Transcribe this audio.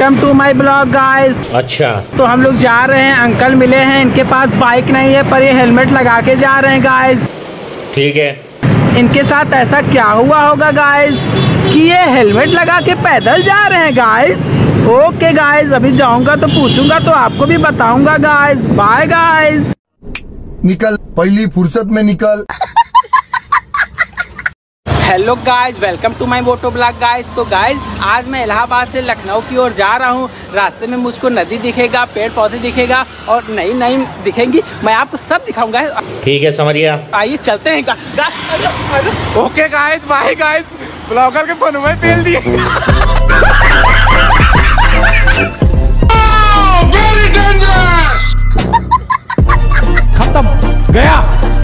Welcome to my blog guys अच्छा। तो हम लोग जा रहे हैं अंकल मिले हैं इनके पास बाइक नहीं है पर ये हेलमेट लगा के जा रहे हैं गाइस ठीक है। इनके साथ ऐसा क्या हुआ होगा गाइस कि ये हेलमेट लगा के पैदल जा रहे हैं गाइस ओके गाइस अभी जाऊँगा तो पूछूँगा तो आपको भी बताऊँगा गाइस बाय गाइस निकल पहली फुर्सत में निकल। Hello guys welcome to my moto blog guys तो गाइस आज मैं इलाहाबाद से लखनऊ की ओर जा रहा हूँ। रास्ते में मुझको नदी दिखेगा पेड़ पौधे दिखेगा और नई नई दिखेंगी। मैं आपको सब दिखाऊँगा। ठीक है समरिया। आइए चलते हैं। Okay guys bye guys blogger के फ़ोन में पेल दिए। खत्म। गया।